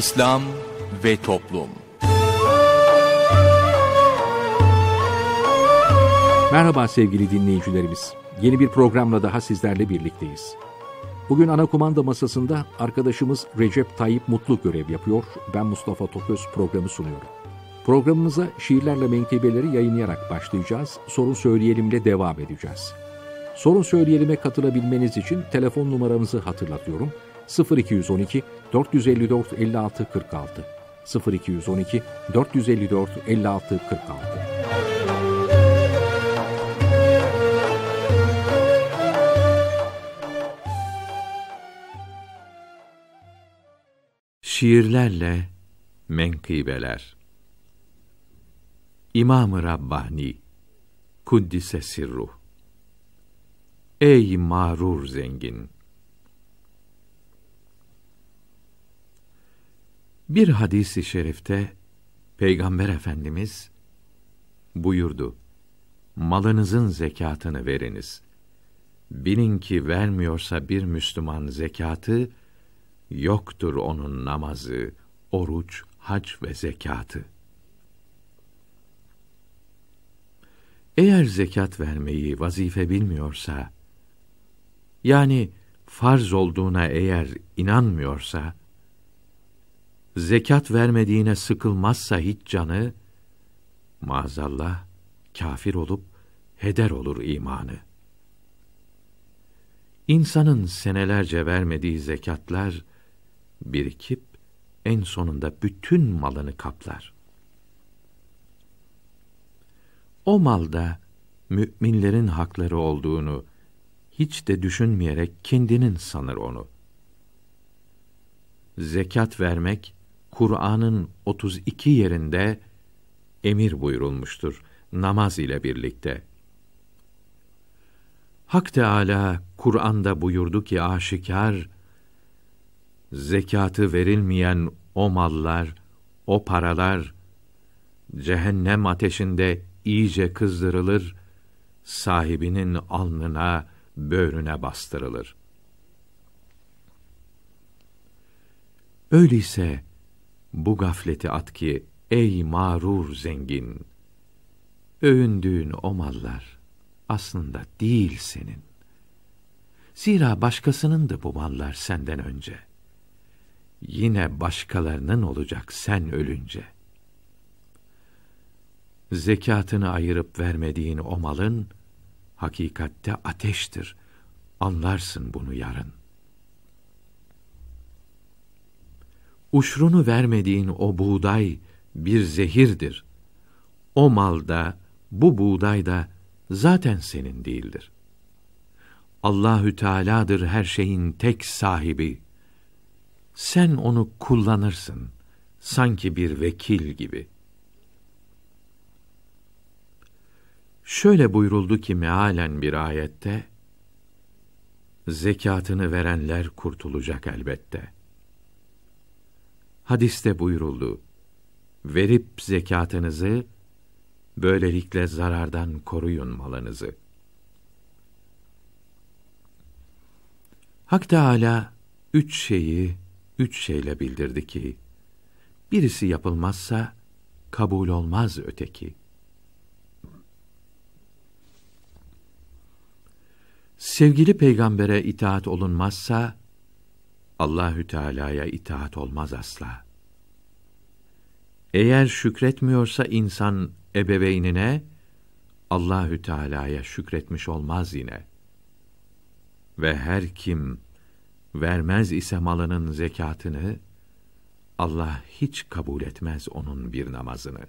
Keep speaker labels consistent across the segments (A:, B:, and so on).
A: İslam ve Toplum
B: Merhaba sevgili dinleyicilerimiz. Yeni bir programla daha sizlerle birlikteyiz. Bugün ana kumanda masasında arkadaşımız Recep Tayyip Mutlu görev yapıyor. Ben Mustafa Toköz programı sunuyorum. Programımıza şiirlerle menkıbeleri yayınlayarak başlayacağız. Sorun söyleyelimle devam edeceğiz. Sorun söyleyelime katılabilmeniz için telefon numaramızı hatırlatıyorum. 0212 454 56 46 0212 454 56 46
C: Şiirlerle menkıbeler. İmam-ı Rabbani Kuddise Sirruh. Ey mağrur zengin! Bir hadisi şerifte Peygamber Efendimiz buyurdu. Malınızın zekatını veriniz. Bilin ki vermiyorsa bir Müslüman zekatı, yoktur onun namazı, oruç, hac ve zekatı. Eğer zekat vermeyi vazife bilmiyorsa, yani farz olduğuna eğer inanmıyorsa, zekat vermediğine sıkılmazsa hiç canı, maazallah kafir olup heder olur imanı. İnsanın senelerce vermediği zekatlar birikip en sonunda bütün malını kaplar. O malda müminlerin hakları olduğunu hiç de düşünmeyerek kendinin sanır onu. Zekat vermek Kur'an'ın 32 yerinde emir buyurulmuştur namaz ile birlikte. Hak Teâlâ Kur'an'da buyurdu ki aşikar, zekatı verilmeyen o mallar, o paralar, cehennem ateşinde iyice kızdırılır, sahibinin alnına, böğrüne bastırılır. Öyleyse bu gafleti at ki ey mağrur zengin, övündüğün o mallar aslında değil senin. Zira başkasının da bu mallar senden önce. Yine başkalarının olacak sen ölünce. Zekatını ayırıp vermediğin o malın, hakikatte ateştir. Anlarsın bunu yarın. Uşrunu vermediğin o buğday bir zehirdir. O malda, bu buğday da zaten senin değildir. Allahü Teala'dır her şeyin tek sahibi. Sen onu kullanırsın sanki bir vekil gibi. Şöyle buyuruldu ki mealen bir ayette zekatını verenler kurtulacak elbette. Hadiste buyuruldu. Verip zekatınızı böylelikle zarardan koruyun malınızı. Hak Teâlâ üç şeyi üç şeyle bildirdi ki, birisi yapılmazsa kabul olmaz öteki. Sevgili peygambere itaat olunmazsa Allahü Teala'ya itaat olmaz asla. Eğer şükretmiyorsa insan ebeveynine Allahü Teala'ya şükretmiş olmaz yine. Ve her kim vermez ise malının zekatını Allah hiç kabul etmez onun bir namazını.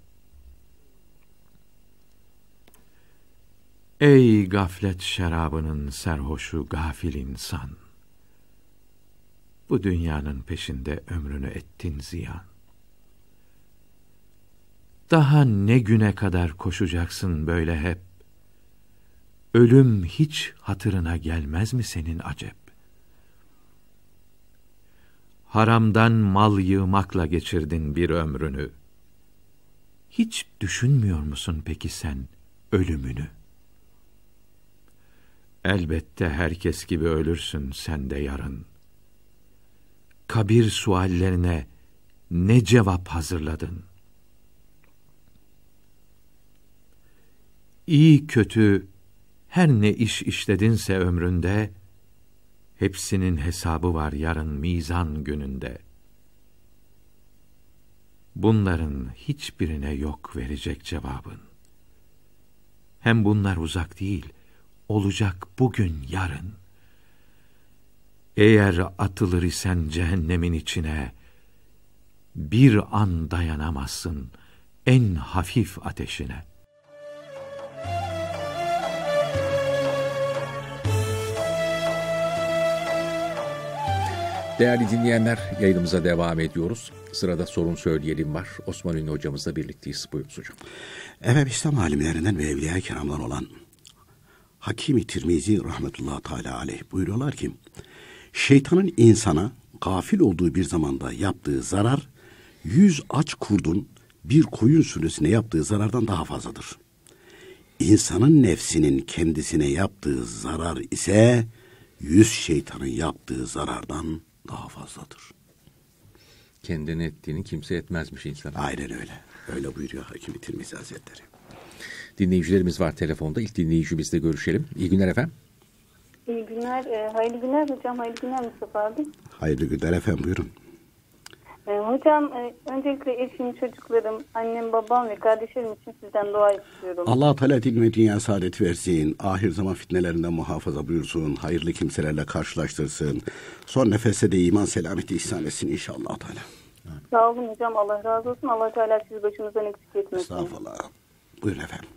C: Ey gaflet şerabının serhoşu gafil insan! Bu dünyanın peşinde ömrünü ettin ziyan. Daha ne güne kadar koşacaksın böyle hep? Ölüm hiç hatırına gelmez mi senin acep? Haramdan mal yığmakla geçirdin bir ömrünü. Hiç düşünmüyor musun peki sen ölümünü? Elbette herkes gibi ölürsün sen de yarın. Kabir suallerine ne cevap hazırladın? İyi kötü her ne iş işledinse ömründe, hepsinin hesabı var yarın mizan gününde. Bunların hiçbirine yok verecek cevabın. Hem bunlar uzak değil, olacak bugün yarın. Eğer atılır isen cehennemin içine, bir an dayanamazsın en hafif ateşine.''
B: Değerli dinleyenler yayınımıza devam ediyoruz. Sırada sorun söyleyelim var. Osman Ünlü hocamızla birlikteyiz. Buyurunuz hocam.
D: Efendim İslam alimlerinden ve evliya kiramdan olan Hakimi Tirmizi rahmetullahi teala aleyh buyuruyorlar ki şeytanın insana gafil olduğu bir zamanda yaptığı zarar yüz aç kurdun bir koyun sürüsüne yaptığı zarardan daha fazladır. İnsanın nefsinin kendisine yaptığı zarar ise yüz şeytanın yaptığı zarardan daha fazladır.
B: Kendini ettiğini kimse etmezmiş insan.
D: Aynen öyle. Öyle buyuruyor Hakim Tirmizi Hazretleri.
B: Dinleyicilerimiz var telefonda. İlk dinleyicimizle görüşelim. İyi günler efendim.
E: İyi günler. E, hayırlı günler hocam. Hayırlı günler Mustafa abi.
D: Hayırlı günler efendim buyurun.
E: E, hocam e, öncelikle eşim, çocuklarım, annem, babam ve kardeşlerim için sizden dua istiyorum.
D: Allah Teala din ve dünya saadet versin. Ahir zaman fitnelerinden muhafaza buyursun. Hayırlı kimselerle karşılaştırsın. Son nefeste de iman selameti ihsan etsin inşallah Teala.
E: Sağ olun hocam. Allah razı olsun. Allah Teala sizi başımızdan eksik etmesin.
D: Estağfurullah. Buyurun efendim.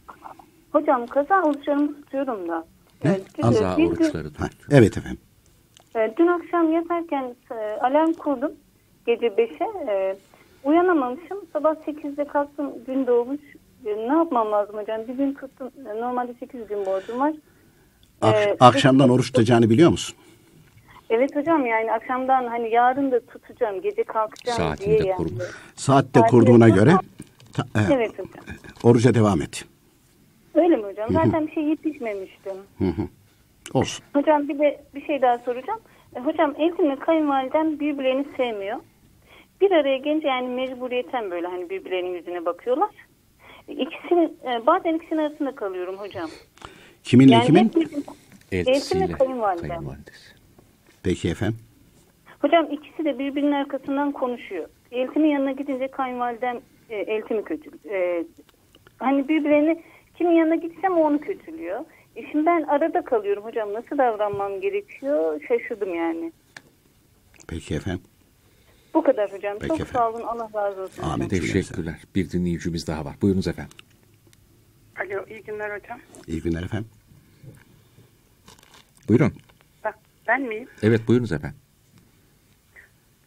E: Hocam kaza oruçlarımı tutuyorum da.
D: Ne?
E: Gün-
B: oruçları.
D: Ha, evet efendim.
E: E, dün akşam yatarken e, alarm kurdum. Gece 5'e. E, uyanamamışım. Sabah 8'de kalktım. Gün doğmuş. E, ne yapmam lazım hocam? Bir gün tuttum. E, normalde 8 gün borcum var.
D: Ak-
E: Ee,
D: akşamdan oruç tutacağını biliyor musun?
E: Evet hocam yani akşamdan hani yarın da tutacağım. Gece kalkacağım
B: Saatinde
E: diye yani.
B: kurmuş.
D: Saatte
E: Saat
D: kurduğuna göre ta- e,
E: Evet hocam.
D: oruca devam et.
E: Öyle mi hocam? Zaten bir şey yetişmemiştim.
D: Hı hı. Olsun.
E: Hocam bir de bir şey daha soracağım. E, hocam Eltim'le kayınvalidem birbirlerini sevmiyor. Bir araya gelince yani mecburiyeten böyle hani birbirlerinin yüzüne bakıyorlar. İkisinin, e, bazen ikisinin arasında kalıyorum hocam.
D: Kiminle
E: Yani
D: kimin?
E: Eltim'le kayınvalidem.
B: kayınvalidesi.
D: Peki efendim.
E: Hocam ikisi de birbirinin arkasından konuşuyor. Eltimin yanına gidince kayınvalidem e, eltimi kötü. E, hani birbirlerini kimin yanına gitsem o onu kötülüyor. E şimdi ben arada kalıyorum hocam. Nasıl davranmam gerekiyor? Şaşırdım yani.
D: Peki efendim.
E: Bu kadar hocam.
D: Peki
E: Çok
D: efendim.
E: sağ olun. Allah razı olsun.
D: Amin.
B: Teşekkürler. Bir dinleyicimiz daha var. Buyurunuz efendim.
F: Alo iyi günler hocam.
D: İyi günler efendim.
B: Buyurun.
F: Bak, ben miyim?
B: Evet buyurunuz efendim.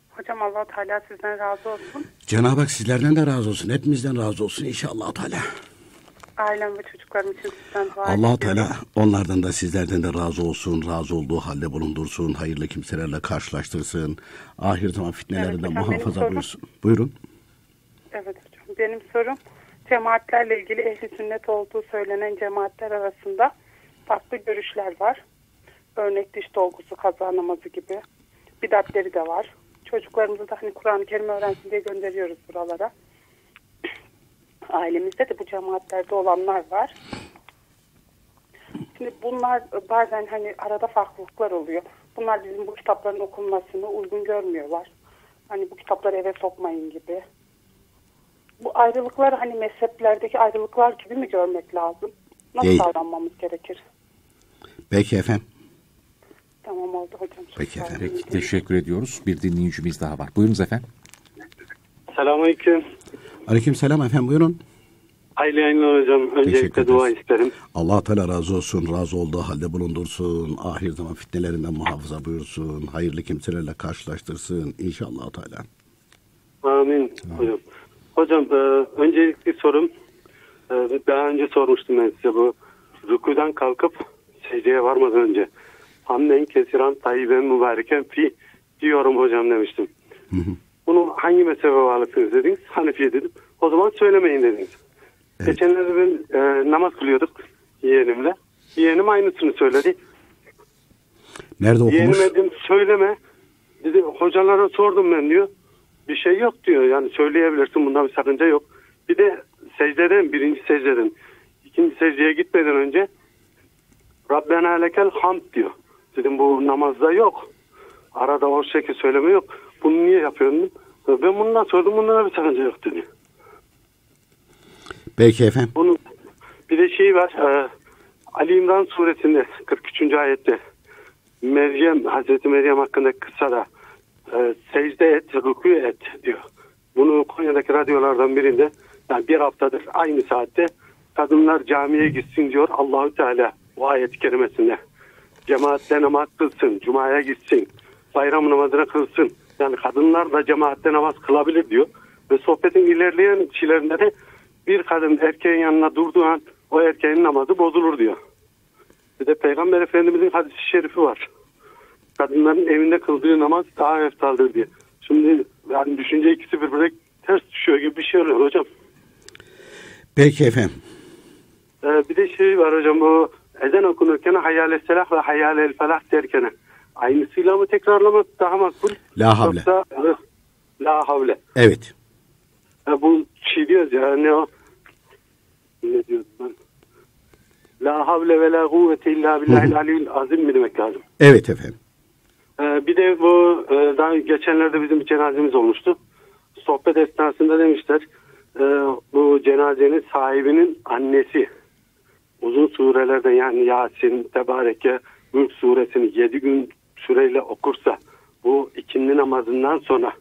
F: Hocam allah Teala sizden razı olsun.
D: Cenab-ı Hak sizlerden de razı olsun. Hepimizden razı olsun inşallah Teala.
F: Ailem ve çocuklarım için sizden dua
D: Allah. Teala onlardan da sizlerden de razı olsun. Razı olduğu halde bulundursun. Hayırlı kimselerle karşılaştırsın. Ahir zaman fitnelerinden
F: Evet,
D: muhafaza buyursun. Buyurun.
F: Evet hocam. Benim sorum cemaatlerle ilgili ehli sünnet olduğu söylenen cemaatler arasında farklı görüşler var. Örnek diş dolgusu, kaza namazı gibi. Bidatleri de var. Çocuklarımızı da hani Kur'an-ı Kerim öğrensin diye gönderiyoruz buralara. Ailemizde de bu cemaatlerde olanlar var. Şimdi bunlar bazen hani arada farklılıklar oluyor. Bunlar bizim bu kitapların okunmasını uygun görmüyorlar. Hani bu kitapları eve sokmayın gibi. Bu ayrılıklar hani mezheplerdeki ayrılıklar gibi mi görmek lazım? Nasıl
D: Değil.
F: davranmamız gerekir?
D: Peki efendim.
F: Tamam oldu hocam. Çok
D: Peki efendim.
B: Peki teşekkür ediyoruz. Bir dinleyicimiz daha var. Buyurunuz efendim.
G: Selamünaleyküm.
D: Aleyküm selam efendim buyurun.
G: Hayırlı yayınlar hocam. Öncelikle dua isterim.
D: Allah Teala razı olsun. Razı olduğu halde bulundursun. Ahir zaman fitnelerinden muhafaza buyursun. Hayırlı kimselerle karşılaştırsın. İnşallah Teala.
G: Amin hocam. Hocam e, öncelikli sorum e, daha önce sormuştum ben size bu rükudan kalkıp secdeye varmadan önce hamden kesiran tayyiben mübareken fi diyorum hocam demiştim. Bunu hangi mezhebe bağlısınız dediniz? Hanefiye dedim. O zaman söylemeyin dediniz. Geçenlerde ben e, namaz kılıyorduk yeğenimle. Yeğenim aynısını söyledi.
D: Nerede okumuş?
G: Yeğenime dedim söyleme. Dedi hocalara sordum ben diyor. bir şey yok diyor. Yani söyleyebilirsin bunda bir sakınca yok. Bir de secdeden birinci secdeden ikinci secdeye gitmeden önce Rabbena lekel hamd diyor. Dedim bu namazda yok. Arada o şekilde söyleme yok. Bunu niye yapıyorsun? Ben bundan sordum bunda bir sakınca yok dedi.
D: Peki efendim.
G: Bunun bir de şey var. E, Ali İmran suresinde 43. ayette Meryem, Hazreti Meryem hakkındaki kıssada e, secde et, rükû et diyor. Bunu Konya'daki radyolardan birinde yani bir haftadır aynı saatte kadınlar camiye gitsin diyor Allahü Teala bu ayet-i kerimesinde. Cemaatle namaz kılsın, cumaya gitsin, bayram namazını kılsın. Yani kadınlar da cemaatle namaz kılabilir diyor. Ve sohbetin ilerleyen kişilerinde de bir kadın erkeğin yanına durduğu an o erkeğin namazı bozulur diyor. Bir de Peygamber Efendimizin hadisi şerifi var. Kadınların evinde kıldığı namaz daha eftaldir diye. Şimdi yani düşünce ikisi birbirine ters düşüyor gibi bir şey oluyor hocam.
D: Peki efendim.
G: Ee, bir de şey var hocam bu ezan okunurken hayal selah ve hayal el felah derken aynısıyla mı tekrarlamak daha makbul?
D: La havle.
G: Yoksa, la havle.
D: Evet.
G: Ha, bu şey diyoruz ya ne o? Ne diyoruz ben? La havle ve la kuvvete illa billahil aliyyil azim mi demek lazım?
D: Evet efendim.
G: Ee, bir de bu e, daha geçenlerde bizim bir cenazemiz olmuştu. Sohbet esnasında demişler e, bu cenazenin sahibinin annesi uzun surelerde yani Yasin, Tebareke, Mülk suresini 7 gün süreyle okursa bu ikindi namazından sonra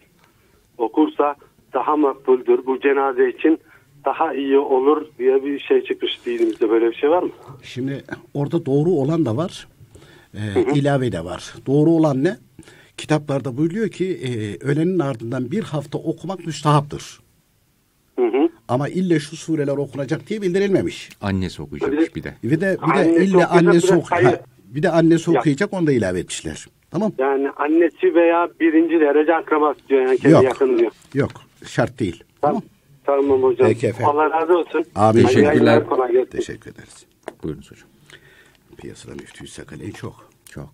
G: okursa daha makbuldür. Bu cenaze için daha iyi olur diye bir şey çıkmış dinimizde böyle bir şey var mı?
D: Şimdi orada doğru olan da var. E, ilave de var. Doğru olan ne? Kitaplarda buyuruyor ki e, ölenin ardından bir hafta okumak müstahaptır.
G: Hı hı.
D: Ama ille şu sureler okunacak diye bildirilmemiş.
B: Annesi okuyacakmış bir de.
D: Bir de bir de
G: Annesi
D: ille
G: okuyacak,
D: annesi
G: biraz
D: oku-
G: hayır.
D: ha, bir de annesi
G: Ya.
D: okuyacak onu da ilave etmişler. Tamam?
G: Yani annesi veya birinci derece akrabası diyor yani kendi
D: Yok.
G: yakını diyor.
D: Yok. Şart değil.
G: Tamam. Tamam hocam.
D: Peki efendim.
G: Allah razı olsun. Hayırlı
B: Teşekkürler.
G: yayınlar, kolay gelsin.
D: Teşekkür ederiz.
B: Buyurunuz hocam.
D: Piyasada müftü sakaleyi çok.
B: Çok.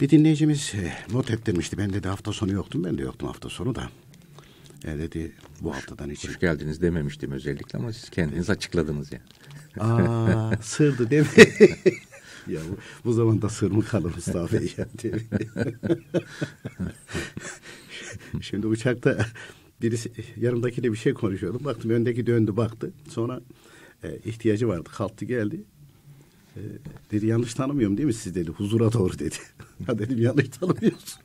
D: Bir dinleyicimiz e, not ettirmişti. Ben dedi hafta sonu yoktum. Ben de yoktum hafta sonu da. E, dedi bu haftadan için.
B: Hoş geldiniz dememiştim özellikle ama siz kendiniz açıkladınız yani.
D: Aa sırdı değil mi? ya bu, bu zamanda sır mı kalır Mustafa Bey ya mi? Şimdi uçakta birisi yanımdakiyle bir şey konuşuyordum. Baktım öndeki döndü baktı. Sonra e, ihtiyacı vardı. Kalktı geldi. E, dedi yanlış tanımıyorum değil mi siz dedi. Huzura doğru dedi. ha dedim yanlış tanımıyorsun.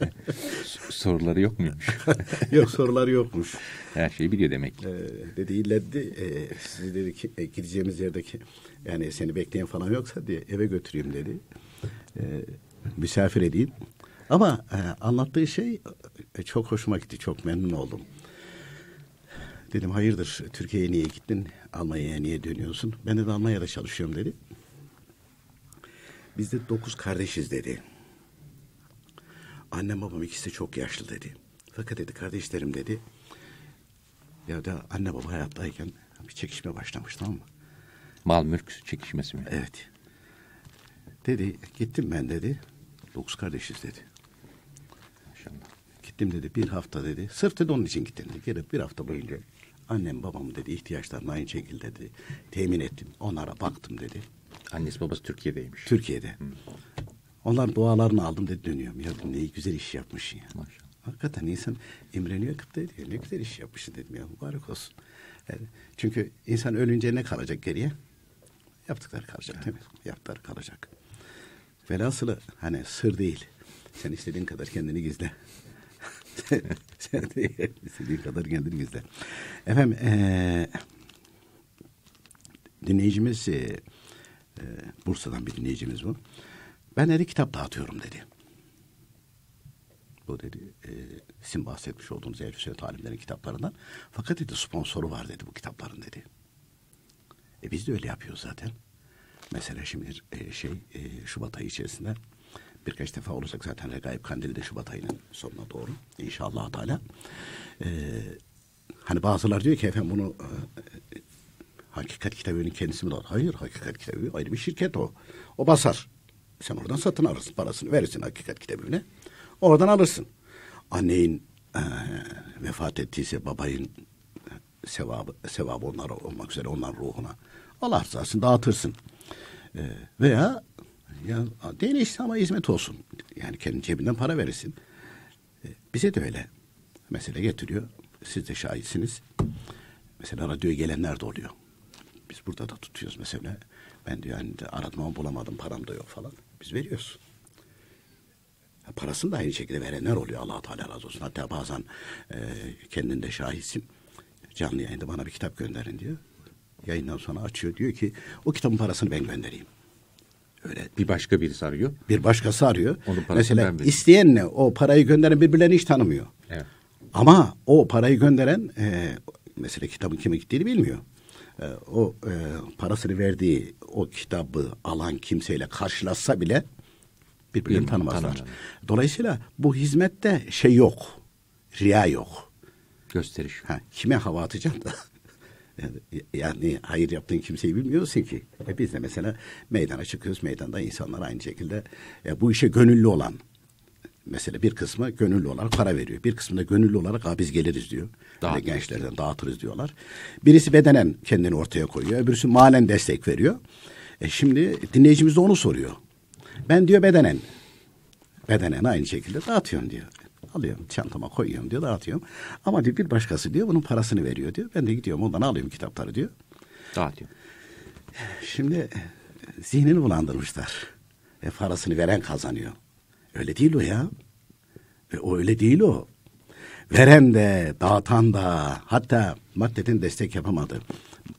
B: Soruları yok muymuş?
D: Yok sorular yokmuş.
B: Her şeyi biliyor demek ki.
D: Ee, dedi illa dedi e, sizi dedi ki e, gideceğimiz yerdeki yani seni bekleyen falan yoksa diye eve götüreyim dedi. E, misafir edeyim. Ama e, anlattığı şey e, çok hoşuma gitti. Çok memnun oldum. Dedim hayırdır Türkiye'ye niye gittin? Almanya'ya niye dönüyorsun? Ben de Almanya'da çalışıyorum dedi. Biz de dokuz kardeşiz dedi. Annem babam ikisi de çok yaşlı dedi. Fakat dedi kardeşlerim dedi ya da anne baba hayattayken bir çekişme başlamış tamam mı?
B: Mal mülk çekişmesi mi?
D: Evet. Dedi gittim ben dedi. Dokuz kardeşiz dedi.
B: Maşallah.
D: Gittim dedi bir hafta dedi. Sırf dedi onun için gittim dedi. Gelip bir hafta boyunca annem babam dedi ihtiyaçlarını aynı şekilde dedi. Temin ettim. Onlara baktım dedi.
B: Annesi babası Türkiye'deymiş.
D: Türkiye'de. Onlar dualarını aldım dedi dönüyorum. Ya ne güzel iş yapmışsın ya.
B: Maşallah.
D: Hakikaten insan imreniyor kıpta ediyor. Ne güzel iş yapmışsın dedim ya. Mübarek olsun. Yani çünkü insan ölünce ne kalacak geriye? Yaptıkları kalacak değil mi? Yaptıkları kalacak. Velhasılı hani sır değil. Sen istediğin kadar kendini gizle. Sen de istediğin kadar kendini gizle. Efendim eee dinleyicimiz eee, eee, Bursa'dan bir dinleyicimiz bu. Ben dedi kitap dağıtıyorum dedi. Bu dedi e, sizin bahsetmiş olduğunuz Ehl-i Sünnet alimlerin kitaplarından. Fakat dedi sponsoru var dedi bu kitapların dedi. E biz de öyle yapıyoruz zaten. Mesela şimdi e, şey e, Şubat ayı içerisinde birkaç defa olacak zaten Regaib Kandili de Şubat ayının sonuna doğru inşallah Teala. E, hani bazılar diyor ki efendim bunu e, e, Hakikat kitabının kendisi mi var? Hayır, hakikat kitabı ayrı bir şirket o. O basar. Sen oradan satın alırsın, parasını verirsin hakikat kitabına. Oradan alırsın. Anneyin e, vefat ettiyse babayın sevabı, sevabı onlara olmak üzere onların ruhuna. Allah rızası dağıtırsın. E, veya ya dini İslam'a hizmet olsun. Yani kendi cebinden para verirsin. E, bize de öyle. Mesele getiriyor. Siz de şahitsiniz. Mesela radyoya gelenler de oluyor. Biz burada da tutuyoruz mesela. Ben diyor yani aratmamı bulamadım param da yok falan. Biz veriyoruz. Ya parasını da aynı şekilde verenler oluyor allah Teala razı olsun. Hatta bazen e, kendinde şahitsin. Canlı yayında bana bir kitap gönderin diyor. Yayından sonra açıyor diyor ki o kitabın parasını ben göndereyim. Öyle
B: Bir başka birisi arıyor.
D: bir başkası arıyor.
B: Onun
D: Mesela isteyenle o parayı gönderen birbirlerini hiç tanımıyor.
B: Evet.
D: Ama o parayı gönderen e, mesela kitabın kime gittiğini bilmiyor. E, o e, parasını verdiği o kitabı alan kimseyle karşılaşsa bile birbirlerini
B: Bilmem,
D: tanımazlar. Dolayısıyla bu hizmette şey yok. Riya yok.
B: Gösteriş.
D: Ha, kime hava atacaksın da yani, yani hayır yaptığın kimseyi bilmiyorsun ki. E biz de mesela meydana çıkıyoruz. Meydanda insanlar aynı şekilde e, bu işe gönüllü olan mesela bir kısmı gönüllü olarak para veriyor. Bir kısmı da gönüllü olarak "Aa, biz geliriz diyor. Böyle
B: Dağıtırız
D: gençlerden dağıtırız diyorlar. Birisi bedenen kendini ortaya koyuyor. Öbürsü malen destek veriyor. E şimdi dinleyicimiz de onu soruyor. Ben diyor bedenen bedenen aynı şekilde dağıtıyorum diyor. Alıyorum çantama koyuyorum diyor dağıtıyorum. Ama diyor bir başkası diyor bunun parasını veriyor diyor. Ben de gidiyorum ondan alıyorum kitapları diyor.
B: Dağıtıyor.
D: Şimdi zihnini bulandırmışlar. E, parasını veren kazanıyor. Öyle değil o ya. E, o öyle değil o. Veren de, dağıtan da, hatta maddeden destek yapamadı.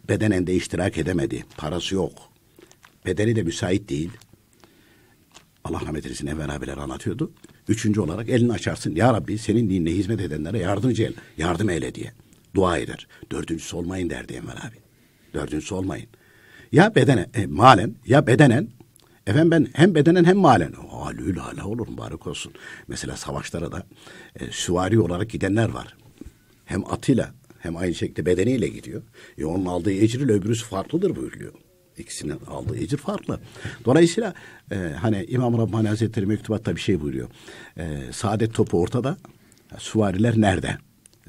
D: Bedenen de iştirak edemedi. Parası yok. Bedeni de müsait değil. Allah rahmet eylesin Enver abiler anlatıyordu. Üçüncü olarak elini açarsın. Ya Rabbi senin dinine hizmet edenlere yardımcı el, yardım eyle diye. Dua eder. Dördüncüsü olmayın derdi Enver abi. Dördüncüsü olmayın. Ya bedenen, e, malen ya bedenen Efendim ben hem bedenen hem malen. Halül hala olur mübarek olsun. Mesela savaşlara da e, süvari olarak gidenler var. Hem atıyla hem aynı şekilde bedeniyle gidiyor. E onun aldığı ecri öbürüsü farklıdır buyuruyor. İkisinin aldığı ecir farklı. Dolayısıyla e, hani İmam Rabbani Hazretleri mektubatta bir şey buyuruyor. E, saadet topu ortada. Süvariler nerede?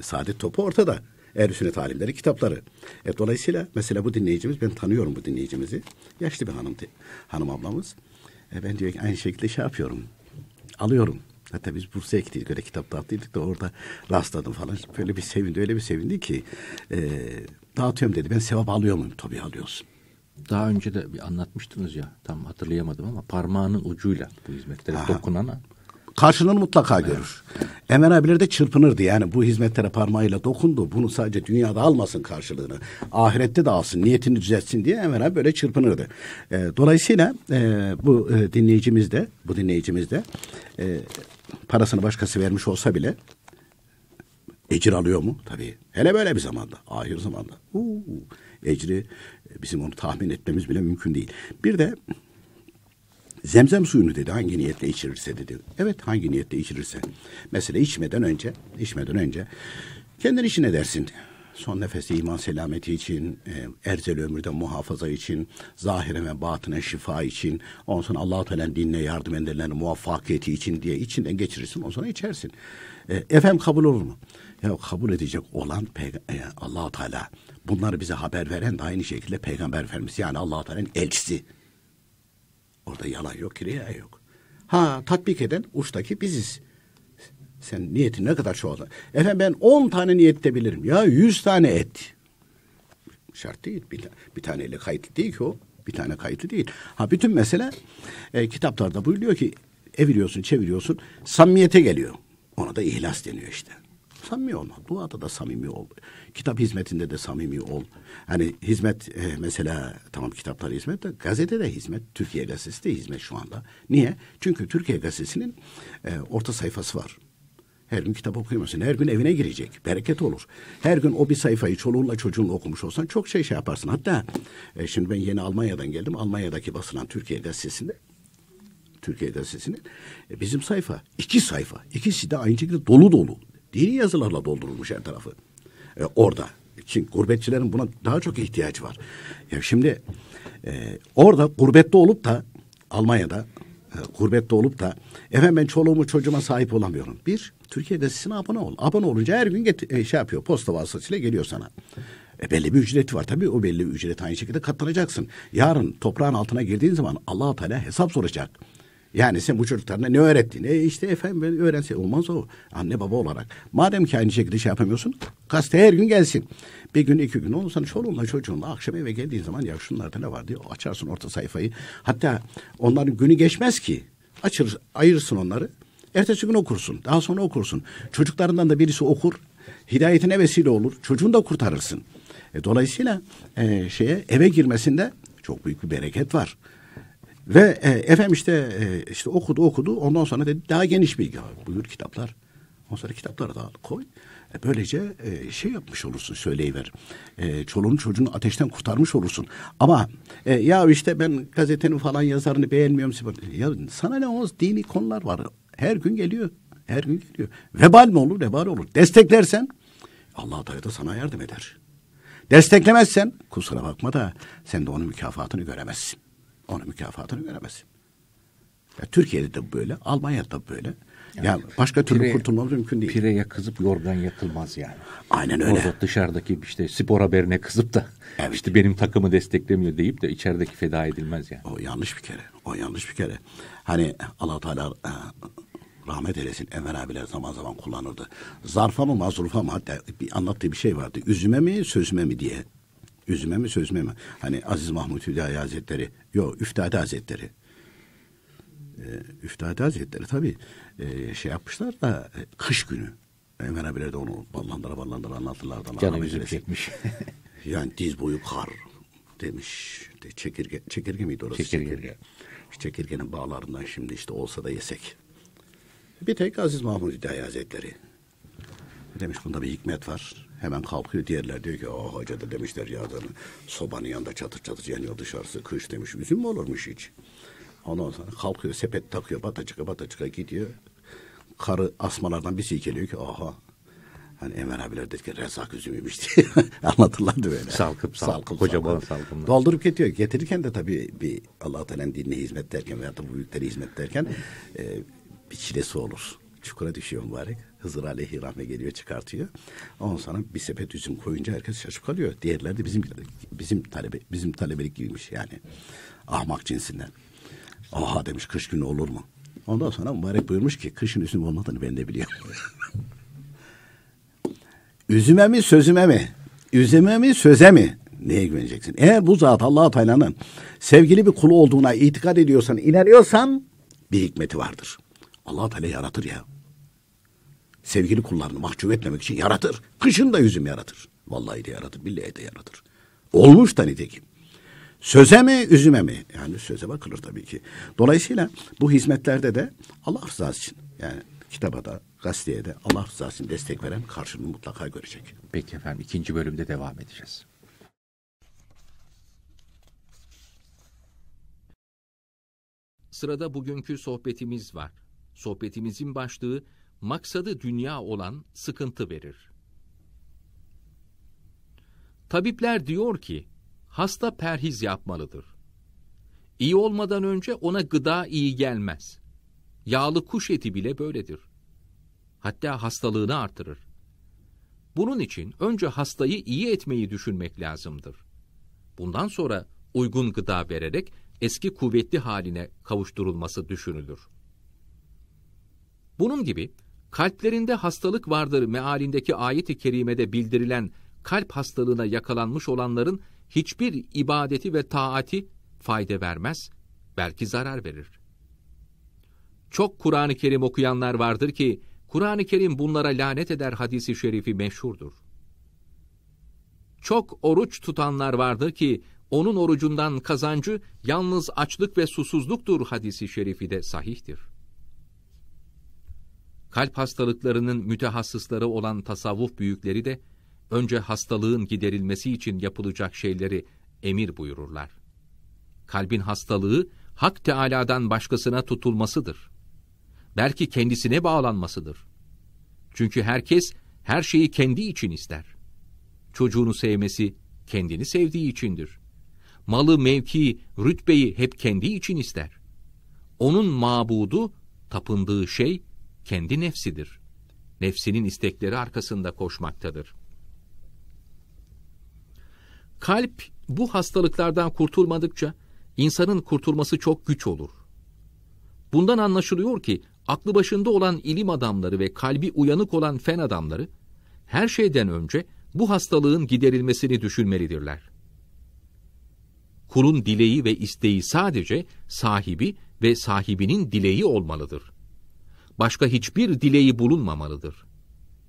D: Saadet topu ortada. Ehl-i Sünnet alimleri kitapları. E, dolayısıyla mesela bu dinleyicimiz, ben tanıyorum bu dinleyicimizi. Yaşlı bir hanım, hanım ablamız. E, ben diyor ki aynı şekilde şey yapıyorum. Alıyorum. Hatta biz Bursa'ya gittik öyle kitap dağıttıydık da orada rastladım falan. Böyle bir sevindi, öyle bir sevindi ki e, dağıtıyorum dedi. Ben sevap alıyor muyum? Tabii alıyorsun.
B: Daha önce de bir anlatmıştınız ya. Tam hatırlayamadım ama parmağının ucuyla bu hizmetlere
D: Aha.
B: dokunana
D: karşılığını mutlaka görür. Emel abileri de çırpınırdı yani bu hizmetlere parmağıyla dokundu. Bunu sadece dünyada almasın karşılığını. Ahirette de alsın, niyetini düzeltsin diye Emel abi böyle çırpınırdı. E, dolayısıyla e, bu e, dinleyicimiz de, bu dinleyicimiz de e, parasını başkası vermiş olsa bile ecir alıyor mu? Tabii. Hele böyle bir zamanda, ahir zamanda. Uu, ecri e, bizim onu tahmin etmemiz bile mümkün değil. Bir de Zemzem suyunu dedi hangi niyetle içirirse dedi. Evet hangi niyetle içirirse. Mesela içmeden önce, içmeden önce kendin için edersin. Son nefeste iman selameti için, e, erzel ömürde muhafaza için, zahire ve batına şifa için, ondan sonra Allah-u Teala'nın dinine yardım edenlerin muvaffakiyeti için diye içinden geçirirsin, ondan sonra içersin. E, efendim kabul olur mu? Ya kabul edecek olan e, Allah-u Teala. Bunları bize haber veren de aynı şekilde Peygamber Efendimiz yani Allah-u Teala'nın elçisi. Orada yalan yok, riya yok. Ha tatbik eden uçtaki biziz. Sen niyetin ne kadar çoğalır? Efendim ben on tane niyette bilirim. Ya yüz tane et. Şart değil. Bir, bir taneyle kayıtlı değil ki o. Bir tane kayıtlı değil. Ha bütün mesele e, kitaplarda buyuruyor ki eviriyorsun çeviriyorsun samimiyete geliyor. Ona da ihlas deniyor işte. Samimi olma. Duada da samimi ol. Kitap hizmetinde de samimi ol. Hani hizmet e, mesela tamam kitaplar hizmet de gazetede hizmet. Türkiye Gazetesi de hizmet şu anda. Niye? Çünkü Türkiye Gazetesi'nin e, orta sayfası var. Her gün kitap okuyamazsın. Her gün evine girecek. Bereket olur. Her gün o bir sayfayı çoluğunla çocuğunla okumuş olsan çok şey şey yaparsın. Hatta e, şimdi ben yeni Almanya'dan geldim. Almanya'daki basılan Türkiye Gazetesi'nde Türkiye Gazetesi'nin e, bizim sayfa iki sayfa. İkisi de aynı şekilde dolu dolu. Dini yazılarla doldurulmuş her tarafı. E, orada. Çünkü gurbetçilerin buna daha çok ihtiyacı var. Ya şimdi e, orada gurbette olup da Almanya'da e, gurbette olup da efendim ben çoluğumu çocuğuma sahip olamıyorum. Bir, Türkiye'de sizin abone ol. Abone olunca her gün get- e, şey yapıyor. Posta vasıtasıyla geliyor sana. E belli bir ücreti var tabii. O belli bir ücret aynı şekilde katlanacaksın. Yarın toprağın altına girdiğin zaman allah Teala hesap soracak. Yani sen bu çocuklarına ne öğrettin? E işte efendim ben öğrense olmaz o. Anne baba olarak. Madem ki aynı şekilde şey yapamıyorsun. Gazete her gün gelsin. Bir gün iki gün olursa çoluğunla çocuğunla akşam eve geldiğin zaman ya şunlarda ne var diye açarsın orta sayfayı. Hatta onların günü geçmez ki. Açır, ayırırsın onları. Ertesi gün okursun. Daha sonra okursun. Çocuklarından da birisi okur. Hidayetine vesile olur. Çocuğunu da kurtarırsın. E, dolayısıyla e, şeye eve girmesinde çok büyük bir bereket var. Ve e, efendim işte e, işte okudu okudu ondan sonra dedi daha geniş bilgi al. Buyur kitaplar. Ondan sonra kitapları da koy. E, böylece e, şey yapmış olursun söyleyiver. E, çoluğunu çocuğunu ateşten kurtarmış olursun. Ama e, ya işte ben gazetenin falan yazarını beğenmiyorum. Ya sana ne o dini konular var. Her gün geliyor. Her gün geliyor. Vebal mi olur? Vebal olur. Desteklersen Allah Teala da sana yardım eder. Desteklemezsen kusura bakma da sen de onun mükafatını göremezsin. Onun mükafatını göremezsin. Ya Türkiye'de de böyle, Almanya'da da böyle. Yani ya başka türlü pire, kurtulmamız mümkün değil.
B: Pireye kızıp yorgan yakılmaz yani.
D: Aynen öyle.
B: Orada dışarıdaki işte spor haberine kızıp da evet. işte benim takımı desteklemiyor deyip de içerideki feda edilmez yani.
D: O yanlış bir kere. O yanlış bir kere. Hani Allah Teala e, rahmet eylesin Enver abiler zaman zaman kullanırdı. Zarfa mı mazrufa mı hatta bir anlattığı bir şey vardı. Üzüme mi sözüme mi diye. Üzüme mi sözüme mi? Hani Aziz Mahmut Hüdayi Hazretleri. Yok Üftade Hazretleri. Ee, Üftade Hazretleri tabii e, şey yapmışlar da e, kış günü. Enver abiler de onu ballandıra ballandıra anlatırlardı.
B: Canım üzüm çekmiş.
D: yani diz boyu kar demiş. De, çekirge, çekirge miydi orası?
B: Çekirge. çekirge.
D: Çekirgenin bağlarından şimdi işte olsa da yesek. Bir tek Aziz Mahmud Hüdayi Hazretleri. Demiş bunda bir hikmet var. Hemen kalkıyor. Diğerler diyor ki oh hoca da demişler ya sobanın yanında çatır çatır yanıyor dışarısı kış demiş. Üzüm mü olurmuş hiç? Ondan sonra kalkıyor sepet takıyor bata çıka bata çıka gidiyor. Karı asmalardan bir silkeliyor ki aha Hani Emel abiler dedi ki rezak üzümüymüş diye anlatırlardı böyle.
B: Salkıp salkıp kocaman salkımlar.
D: Doldurup getiriyor. Getirirken de tabii bir Allah Teala'nın dinine hizmet derken veya da bu büyükleri hizmet derken e, bir çilesi olur. Çukura düşüyor mübarek. Hızır aleyhi rahme geliyor çıkartıyor. Ondan sonra bir sepet üzüm koyunca herkes şaşıp kalıyor. Diğerleri de bizim bizim talebe bizim talebelik gibiymiş yani. Ahmak cinsinden. Aha demiş kış günü olur mu? Ondan sonra mübarek buyurmuş ki kışın üzüm olmadığını ben de biliyorum. Üzüme mi sözüme mi? Üzüme mi söze mi? Neye güveneceksin? Eğer bu zat Allah Teala'nın sevgili bir kulu olduğuna itikad ediyorsan, inanıyorsan bir hikmeti vardır. Allah Teala yaratır ya. Sevgili kullarını mahcup etmemek için yaratır. Kışın da yüzüm yaratır. Vallahi de yaratır, billahi de yaratır. Olmuş da nitekim. Söze mi, üzüme mi? Yani söze bakılır tabii ki. Dolayısıyla bu hizmetlerde de Allah rızası için yani kitaba da gazeteye de Allah rızası için destek veren karşılığını mutlaka görecek.
B: Peki efendim ikinci bölümde devam edeceğiz. Sırada bugünkü sohbetimiz var. Sohbetimizin başlığı maksadı dünya olan sıkıntı verir. Tabipler diyor ki, hasta perhiz yapmalıdır. İyi olmadan önce ona gıda iyi gelmez. Yağlı kuş eti bile böyledir. Hatta hastalığını artırır. Bunun için önce hastayı iyi etmeyi düşünmek lazımdır. Bundan sonra uygun gıda vererek eski kuvvetli haline kavuşturulması düşünülür. Bunun gibi kalplerinde hastalık vardır mealindeki ayet-i kerimede bildirilen kalp hastalığına yakalanmış olanların hiçbir ibadeti ve taati fayda vermez, belki zarar verir. Çok Kur'an-ı Kerim okuyanlar vardır ki, Kur'an-ı Kerim bunlara lanet eder hadisi şerifi meşhurdur. Çok oruç tutanlar vardır ki, onun orucundan kazancı yalnız açlık ve susuzluktur hadisi şerifi de sahihtir. Kalp hastalıklarının mütehassısları olan tasavvuf büyükleri de, önce hastalığın giderilmesi için yapılacak şeyleri emir buyururlar. Kalbin hastalığı, Hak Teâlâ'dan başkasına tutulmasıdır. Belki kendisine bağlanmasıdır. Çünkü herkes her şeyi kendi için ister. Çocuğunu sevmesi kendini sevdiği içindir. Malı, mevki, rütbeyi hep kendi için ister. Onun mabudu, tapındığı şey kendi nefsidir. nefsinin istekleri arkasında koşmaktadır. Kalp bu hastalıklardan kurtulmadıkça insanın kurtulması çok güç olur. Bundan anlaşılıyor ki aklı başında olan ilim adamları ve kalbi uyanık olan fen adamları her şeyden önce bu hastalığın giderilmesini düşünmelidirler. Kulun dileği ve isteği sadece sahibi ve sahibinin dileği olmalıdır. Başka hiçbir dileği bulunmamalıdır.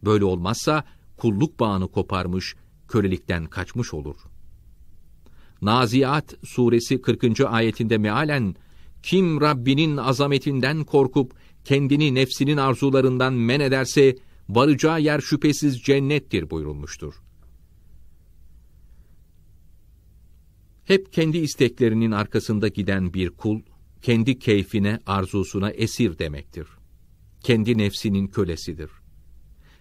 B: Böyle olmazsa kulluk bağını koparmış, kölelikten kaçmış olur. Naziat suresi 40. ayetinde mealen kim Rabbinin azametinden korkup kendini nefsinin arzularından men ederse varacağı yer şüphesiz cennettir buyurulmuştur. Hep kendi isteklerinin arkasında giden bir kul, kendi keyfine, arzusuna esir demektir. Kendi nefsinin kölesidir.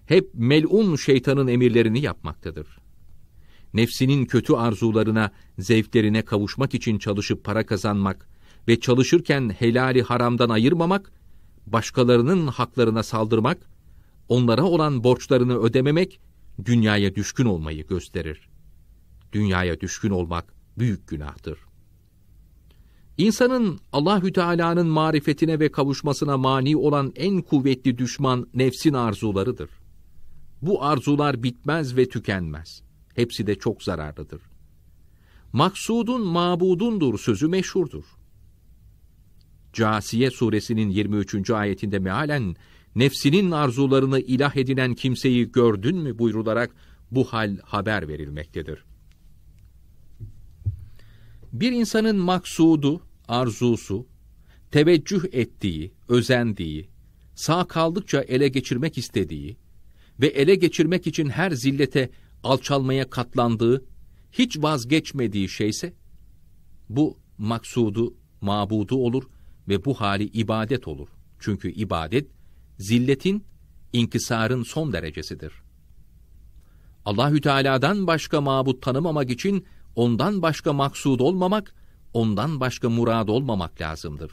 B: Hep melun şeytanın emirlerini yapmaktadır. Nefsinin kötü arzularına, zevklerine kavuşmak için çalışıp para kazanmak ve çalışırken helali haramdan ayırmamak, başkalarının haklarına saldırmak, onlara olan borçlarını ödememek, dünyaya düşkün olmayı gösterir. Dünyaya düşkün olmak büyük günahtır. İnsanın Allahü Teala'nın marifetine ve kavuşmasına mani olan en kuvvetli düşman nefsin arzularıdır. Bu arzular bitmez ve tükenmez. Hepsi de çok zararlıdır. Maksudun mabudundur sözü meşhurdur. Casiye suresinin 23. ayetinde mealen nefsinin arzularını ilah edinen kimseyi gördün mü buyrularak bu hal haber verilmektedir. Bir insanın maksudu, arzusu, teveccüh ettiği, özendiği, sağ kaldıkça ele geçirmek istediği ve ele geçirmek için her zillete, alçalmaya katlandığı, hiç vazgeçmediği şeyse, bu maksudu, mabudu olur ve bu hali ibadet olur. Çünkü ibadet, zilletin, inkisarın son derecesidir. Allahü Teala'dan başka mabut tanımamak için ondan başka maksud olmamak, ondan başka murad olmamak lazımdır.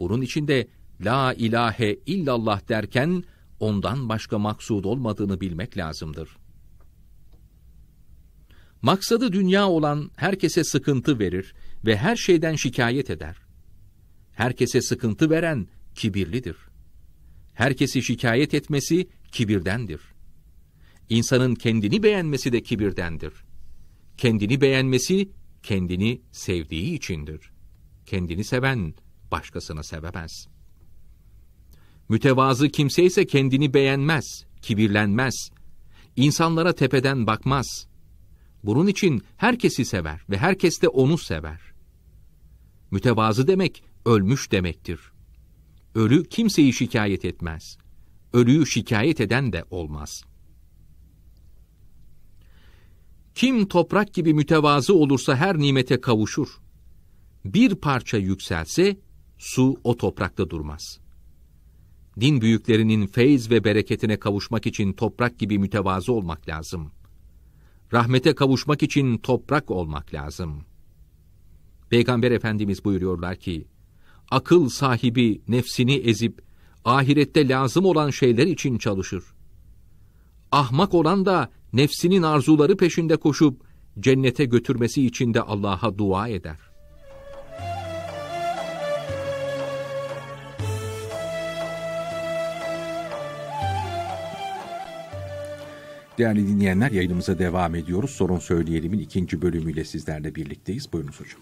B: Bunun için de la ilahe illallah derken ondan başka maksud olmadığını bilmek lazımdır. Maksadı dünya olan herkese sıkıntı verir ve her şeyden şikayet eder. Herkese sıkıntı veren kibirlidir. Herkesi şikayet etmesi kibirdendir. İnsanın kendini beğenmesi de kibirdendir. Kendini beğenmesi, kendini sevdiği içindir. Kendini seven, başkasını sevemez. Mütevazı kimse ise kendini beğenmez, kibirlenmez. İnsanlara tepeden bakmaz. Bunun için herkesi sever ve herkes de onu sever. Mütevazı demek, ölmüş demektir. Ölü kimseyi şikayet etmez. Ölüyü şikayet eden de olmaz.'' Kim toprak gibi mütevazı olursa her nimete kavuşur. Bir parça yükselse su o toprakta durmaz. Din büyüklerinin feyz ve bereketine kavuşmak için toprak gibi mütevazı olmak lazım. Rahmete kavuşmak için toprak olmak lazım. Peygamber Efendimiz buyuruyorlar ki, akıl sahibi nefsini ezip, ahirette lazım olan şeyler için çalışır. Ahmak olan da nefsinin arzuları peşinde koşup cennete götürmesi için de Allah'a dua eder. Değerli dinleyenler yayınımıza devam ediyoruz. Sorun Söyleyelim'in ikinci bölümüyle sizlerle birlikteyiz. Buyurunuz hocam.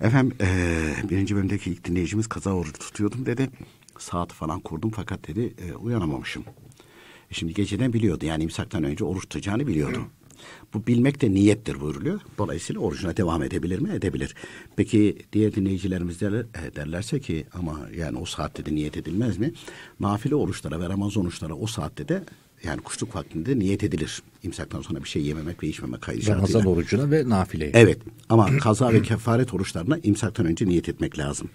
D: Efendim e, birinci bölümdeki ilk dinleyicimiz kaza orucu tutuyordum dedi. Saat falan kurdum fakat dedi e, uyanamamışım. Şimdi geceden biliyordu yani imsaktan önce oruç tutacağını biliyordu. Bu bilmek de niyettir buyuruluyor. Dolayısıyla orucuna devam edebilir mi? Edebilir. Peki diğer dinleyicilerimiz derler, e, derlerse ki ama yani o saatte de niyet edilmez mi? Nafile oruçlara ve Ramazan oruçlara o saatte de yani kuşluk vaktinde niyet edilir. İmsaktan sonra bir şey yememek ve içmemek kaydı
B: Ramazan orucuna ve nafileye.
D: Evet ama kaza ve kefaret oruçlarına imsaktan önce niyet etmek lazım.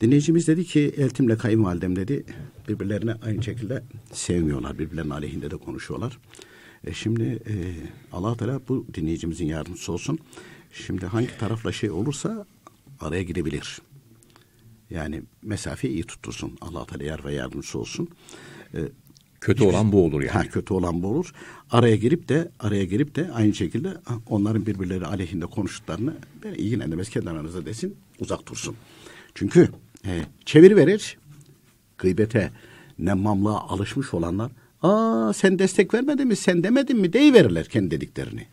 D: Dinleyicimiz dedi ki eltimle kayınvalidem dedi birbirlerine aynı şekilde sevmiyorlar. Birbirlerinin aleyhinde de konuşuyorlar. E şimdi e, allah Teala bu dinleyicimizin yardımcısı olsun. Şimdi hangi tarafla şey olursa araya girebilir. Yani mesafeyi iyi tuttursun. allah Teala yar ve yardımcısı olsun. E,
B: Kötü olan bu olur yani.
D: Ha, kötü olan bu olur. Araya girip de araya girip de aynı şekilde onların birbirleri aleyhinde konuştuklarını ben ilgilendirmez kendi aranızda desin uzak dursun. Çünkü e, çeviri verir gıybete nemmamlığa alışmış olanlar aa sen destek vermedin mi sen demedin mi deyiverirler kendi dediklerini.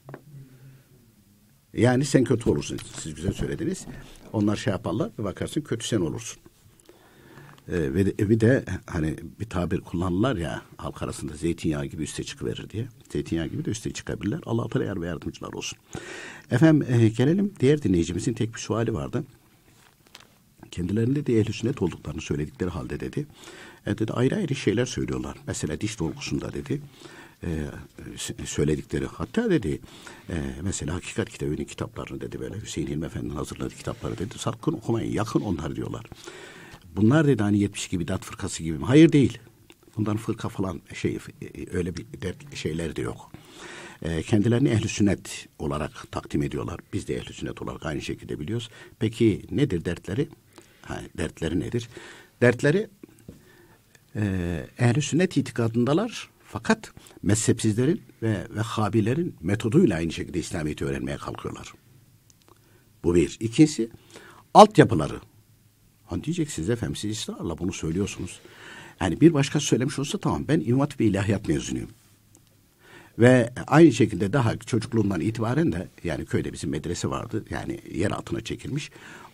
D: Yani sen kötü olursun. Siz güzel söylediniz. Onlar şey yaparlar ve bakarsın kötü sen olursun. Ee, ve de, bir de hani bir tabir kullanırlar ya halk arasında zeytinyağı gibi üste çıkıverir diye. Zeytinyağı gibi de üste çıkabilirler. Allah Teala yar ve yardımcılar olsun. Efendim e, gelelim diğer dinleyicimizin tek bir suali vardı. Kendilerinde de ehl sünnet olduklarını söyledikleri halde dedi. E, dedi ayrı ayrı şeyler söylüyorlar. Mesela diş dolgusunda dedi e, söyledikleri hatta dedi e, mesela Hakikat kitabının kitaplarını dedi böyle Hüseyin Hilmi Efendi'nin hazırladığı kitapları dedi sakın okumayın yakın onlar diyorlar. Bunlar dedi hani 72 bidat fırkası gibi mi? Hayır değil. Bundan fırka falan şey öyle bir dert şeyler de yok. E, kendilerini ehli sünnet olarak takdim ediyorlar. Biz de ehli sünnet olarak aynı şekilde biliyoruz. Peki nedir dertleri? Ha, dertleri nedir? Dertleri e, ehli sünnet itikadındalar. Fakat mezhepsizlerin ve Vehhabilerin metoduyla aynı şekilde İslamiyet'i öğrenmeye kalkıyorlar. Bu bir. İkincisi altyapıları. Hani diyeceksiniz efendim siz ısrarla bunu söylüyorsunuz. Yani bir başka söylemiş olsa tamam ben İmam ve İlahiyat mezunuyum. Ve aynı şekilde daha çocukluğumdan itibaren de yani köyde bizim medrese vardı. Yani yer altına çekilmiş.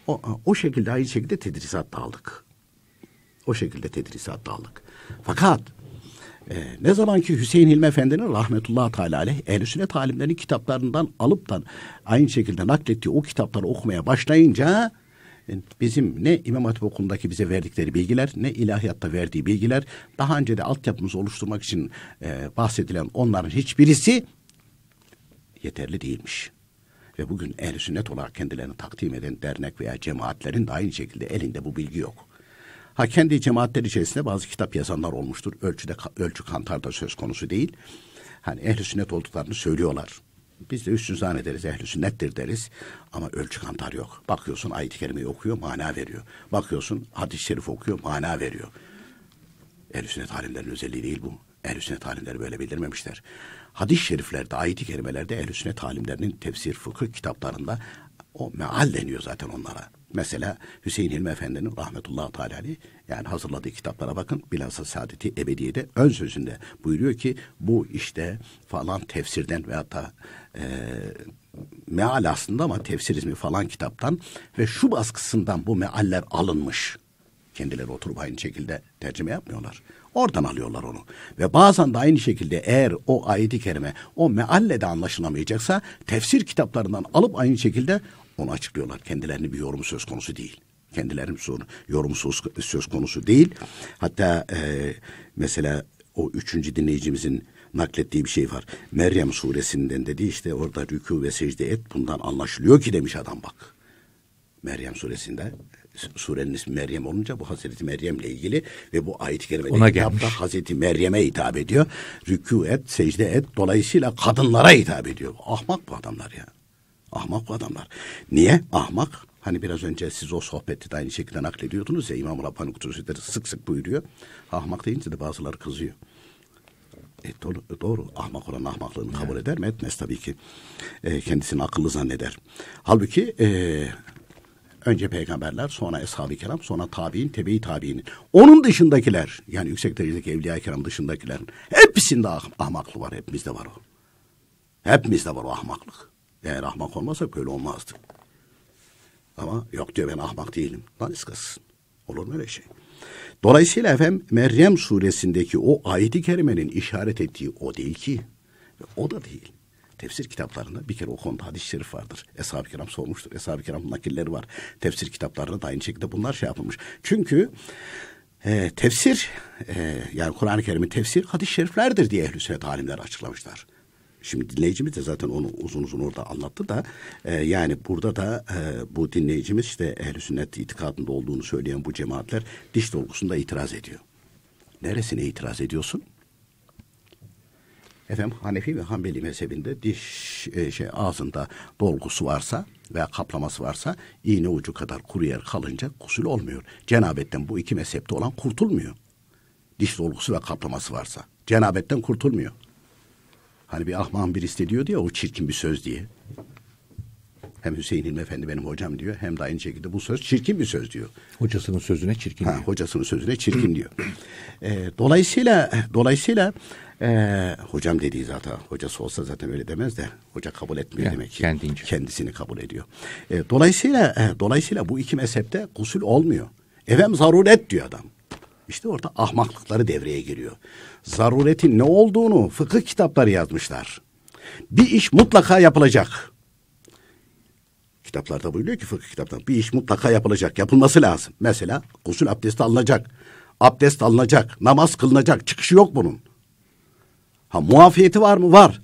D: O, o şekilde aynı şekilde tedrisat da aldık. O şekilde tedrisat da aldık. Fakat e, ne zaman ki Hüseyin Hilmi Efendi'nin rahmetullahi teala aleyh ehl sünnet alimlerinin kitaplarından alıp da aynı şekilde naklettiği o kitapları okumaya başlayınca bizim ne İmam Hatip Okulu'ndaki bize verdikleri bilgiler ne ilahiyatta verdiği bilgiler daha önce de altyapımızı oluşturmak için e, bahsedilen onların hiçbirisi yeterli değilmiş. Ve bugün ehl sünnet olarak kendilerini takdim eden dernek veya cemaatlerin de aynı şekilde elinde bu bilgi yok. Ha kendi cemaatler içerisinde bazı kitap yazanlar olmuştur. Ölçüde ölçü kantarda söz konusu değil. Hani ehl sünnet olduklarını söylüyorlar. Biz de üstün zannederiz ehl sünnettir deriz. Ama ölçü kantar yok. Bakıyorsun ayet-i kerimeyi okuyor mana veriyor. Bakıyorsun hadis-i şerif okuyor mana veriyor. ehl sünnet alimlerin özelliği değil bu. Ehl sünnet alimleri böyle bildirmemişler. Hadis-i şeriflerde, ayet-i kerimelerde ehl sünnet alimlerinin tefsir, fıkıh kitaplarında o meal deniyor zaten onlara. Mesela Hüseyin Hilmi Efendi'nin rahmetullahi teala yani hazırladığı kitaplara bakın. Bilhassa Saadeti Ebediye'de ön sözünde buyuruyor ki bu işte falan tefsirden veyahut da e, meal aslında ama tefsir ismi falan kitaptan ve şu baskısından bu mealler alınmış. Kendileri oturup aynı şekilde tercüme yapmıyorlar. Oradan alıyorlar onu. Ve bazen de aynı şekilde eğer o ayeti kerime o mealle de anlaşılamayacaksa tefsir kitaplarından alıp aynı şekilde onu açıklıyorlar. Kendilerinin bir yorumu söz konusu değil. Kendilerinin sorun, yorumu söz, söz konusu değil. Hatta e, mesela o üçüncü dinleyicimizin naklettiği bir şey var. Meryem suresinden dedi işte orada rükû ve secde et bundan anlaşılıyor ki demiş adam bak. Meryem suresinde surenin ismi Meryem olunca bu Hazreti Meryem'le ilgili ve bu ayet-i kerimede kitapta Hazreti Meryem'e hitap ediyor. Rükû et, secde et. Dolayısıyla kadınlara hitap ediyor. Ahmak bu adamlar ya. Ahmak bu adamlar. Niye? Ahmak. Hani biraz önce siz o sohbeti de aynı şekilde naklediyordunuz ya İmam Rabbani Kudüs'ü sık sık buyuruyor. Ahmak deyince de bazıları kızıyor. E, doğru, doğru. Ahmak olan ahmaklığını kabul eder mi? Etmez tabii ki. E, kendisini akıllı zanneder. Halbuki e, önce peygamberler, sonra eshab-ı kiram, sonra tabi'in, tebe-i tabi'inin. Onun dışındakiler, yani yüksek derecedeki evliya-i kiram dışındakilerin hepsinde ah, ahmaklık var. Hepimizde var o. Hepimizde var o ahmaklık. Eğer ahmak olmasa böyle olmazdı. Ama yok diyor ben ahmak değilim. Lan iskasın. Olur mu öyle şey? Dolayısıyla efendim Meryem suresindeki o ayeti kerimenin işaret ettiği o değil ki. O da değil. Tefsir kitaplarında bir kere o konuda hadis-i şerif vardır. Eshab-ı kiram sormuştur. Eshab-ı kiram nakilleri var. Tefsir kitaplarında da aynı şekilde bunlar şey yapılmış. Çünkü e, tefsir e, yani Kur'an-ı Kerim'in tefsir hadis-i şeriflerdir diye ehl-i sünnet alimler açıklamışlar. Şimdi dinleyicimiz de zaten onu uzun uzun orada anlattı da e, yani burada da e, bu dinleyicimiz işte ehl sünnet itikadında olduğunu söyleyen bu cemaatler diş dolgusunda itiraz ediyor. Neresine itiraz ediyorsun? Efendim Hanefi ve Hanbeli mezhebinde diş e, şey ağzında dolgusu varsa veya kaplaması varsa iğne ucu kadar kuru yer kalınca kusül olmuyor. Cenabetten bu iki mezhepte olan kurtulmuyor. Diş dolgusu ve kaplaması varsa Cenabetten kurtulmuyor. Hani bir ahmağın birisi diyor diye o çirkin bir söz diye. Hem Hüseyin İlmi Efendi benim hocam diyor hem de aynı şekilde bu söz çirkin bir söz diyor.
B: Hocasının sözüne çirkin
D: Ha,
B: diyor.
D: hocasının sözüne çirkin diyor. Ee, dolayısıyla dolayısıyla e, hocam dediği zaten hocası olsa zaten öyle demez de hoca kabul etmiyor
B: Yani
D: demek ki.
B: kendince.
D: Kendisini kabul ediyor. E, dolayısıyla e, dolayısıyla bu iki mezhepte gusül olmuyor. Efem zaruret diyor adam. İşte orada ahmaklıkları devreye giriyor. Zaruretin ne olduğunu fıkıh kitapları yazmışlar. Bir iş mutlaka yapılacak. Kitaplarda buyuruyor ki fıkıh kitaplarında bir iş mutlaka yapılacak, yapılması lazım. Mesela gusül abdesti alınacak, abdest alınacak, namaz kılınacak, çıkışı yok bunun. Ha muafiyeti var mı? Var.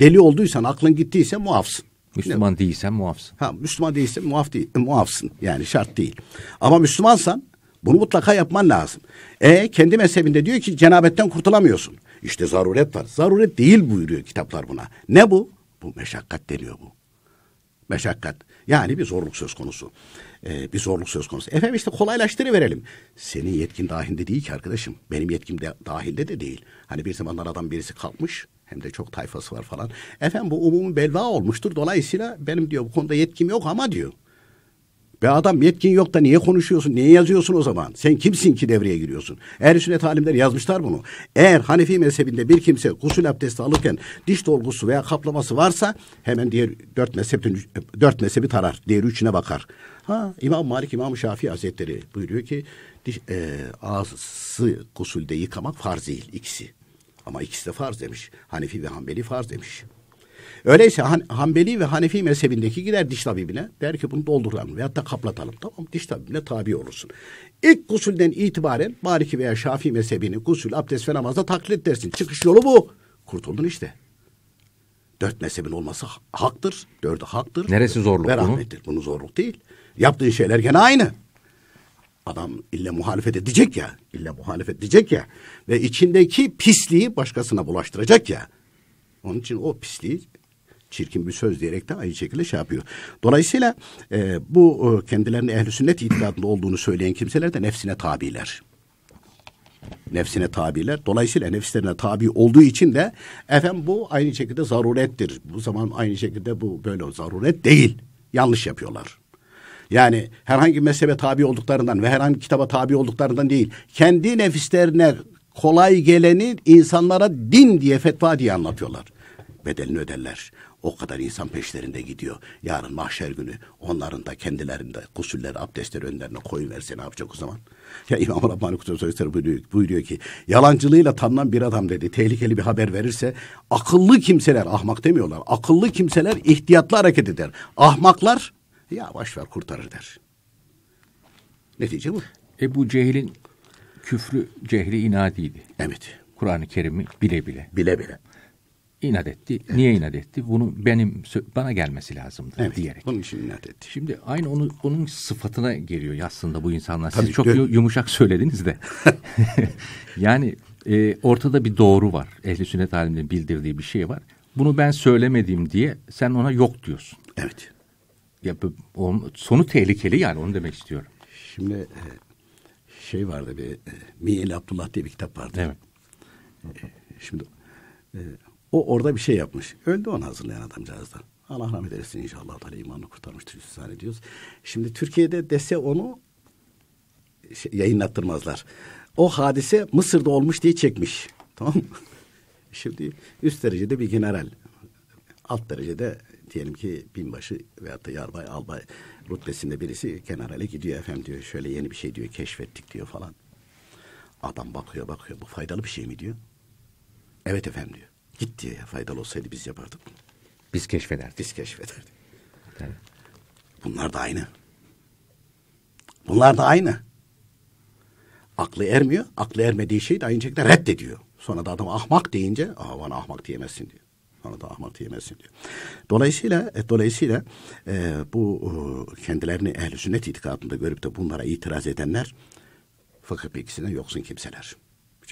D: Deli olduysan, aklın gittiyse muafsın.
B: Müslüman değilsen muafsın.
D: Ha Müslüman değilse muaf değil, muafsın. Yani şart değil. Ama Müslümansan bunu mutlaka yapman lazım. E kendi mezhebinde diyor ki cenabetten kurtulamıyorsun. İşte zaruret var. Zaruret değil buyuruyor kitaplar buna. Ne bu? Bu meşakkat deniyor bu. Meşakkat. Yani bir zorluk söz konusu. Ee, bir zorluk söz konusu. Efendim işte kolaylaştırıverelim. Senin yetkin dahilinde değil ki arkadaşım. Benim yetkim de dahilde de değil. Hani bir zamanlar adam birisi kalkmış. Hem de çok tayfası var falan. Efendim bu umumi belva olmuştur. Dolayısıyla benim diyor bu konuda yetkim yok ama diyor. Be adam yetkin yok da niye konuşuyorsun? Niye yazıyorsun o zaman? Sen kimsin ki devreye giriyorsun? Ehl-i sünnet alimleri yazmışlar bunu. Eğer Hanefi mezhebinde bir kimse gusül abdesti alırken diş dolgusu veya kaplaması varsa hemen diğer dört mezhebin dört mezhebi tarar. Diğer üçüne bakar. Ha İmam Malik, İmam Şafii Hazretleri buyuruyor ki diş, e, ağzı gusülde yıkamak farz değil ikisi. Ama ikisi de farz demiş. Hanefi ve Hanbeli farz demiş. Öyleyse Han Hanbeli ve Hanefi mezhebindeki gider diş tabibine der ki bunu dolduralım veyahut da kaplatalım. Tamam diş tabibine tabi olursun. İlk gusülden itibaren Maliki veya Şafii mezhebini gusül, abdest ve namazda taklit dersin. Çıkış yolu bu. Kurtuldun işte. Dört mezhebin olması ha- haktır. Dördü haktır.
B: Neresi zorluk
D: Ve rahmettir. Bunun zorluk değil. Yaptığın şeyler gene aynı. Adam illa muhalefet edecek ya. illa muhalefet edecek ya. Ve içindeki pisliği başkasına bulaştıracak ya. Onun için o pisliği çirkin bir söz diyerek de aynı şekilde şey yapıyor. Dolayısıyla e, bu e, kendilerini ehl sünnet itikadında olduğunu söyleyen kimseler de nefsine tabiler. Nefsine tabiler. Dolayısıyla nefislerine tabi olduğu için de efendim bu aynı şekilde zarurettir. Bu zaman aynı şekilde bu böyle zaruret değil. Yanlış yapıyorlar. Yani herhangi bir mezhebe tabi olduklarından ve herhangi kitaba tabi olduklarından değil. Kendi nefislerine kolay geleni insanlara din diye fetva diye anlatıyorlar. Bedelini öderler. O kadar insan peşlerinde gidiyor. Yarın mahşer günü onların da kendilerinde gusülleri, abdestleri önlerine koyuverse ne yapacak o zaman? Ya İmam Rabbani Kutsal Sözleri buyuruyor, buyuruyor ki yalancılığıyla tanınan bir adam dedi tehlikeli bir haber verirse akıllı kimseler ahmak demiyorlar. Akıllı kimseler ihtiyatlı hareket eder. Ahmaklar ya boş ver kurtarır der. Netice bu.
B: Ebu Cehil'in küfrü cehli inadiydi.
D: Evet.
B: Kur'an-ı Kerim'i bile bile
D: Bile bile.
B: İnat etti. Niye inat etti? Bunu benim bana gelmesi lazımdı
D: Evet.
B: diyerek.
D: Bunun için inat etti.
B: Şimdi aynı onu, onun sıfatına geliyor aslında bu insanlar.
D: Tabii,
B: Siz çok
D: dö-
B: yu- yumuşak söylediniz de. yani e, ortada bir doğru var. Ehli sünnet aliminin bildirdiği bir şey var. Bunu ben söylemedim diye sen ona yok diyorsun.
D: Evet.
B: Ya, onun sonu tehlikeli yani onu demek istiyorum.
D: Şimdi e, şey vardı bir e, Miyeli Abdullah diye bir kitap vardı.
B: Evet.
D: Şimdi e, o orada bir şey yapmış. Öldü onu hazırlayan adamcağız da. Allah rahmet eylesin inşallah. Teala imanını kurtarmıştır zannediyoruz. Şimdi Türkiye'de dese onu şey, yayınlattırmazlar. O hadise Mısır'da olmuş diye çekmiş. Tamam mı? Şimdi üst derecede bir general. Alt derecede diyelim ki binbaşı veyahut da yarbay, albay rütbesinde birisi generale gidiyor efendim diyor. Şöyle yeni bir şey diyor keşfettik diyor falan. Adam bakıyor bakıyor bu faydalı bir şey mi diyor. Evet efendim diyor. Git ya faydalı olsaydı biz yapardık.
B: Biz keşfederdik.
D: Biz keşfederdik.
B: Evet.
D: Bunlar da aynı. Bunlar da aynı. Aklı ermiyor. Aklı ermediği şeyi de aynı şekilde reddediyor. Sonra da adam ahmak deyince Aa, bana ahmak diyemezsin diyor. Sonra da ahmak diyemezsin diyor. Dolayısıyla e, dolayısıyla e, bu e, kendilerini ehl sünnet itikadında görüp de bunlara itiraz edenler fıkıh bilgisine yoksun kimseler.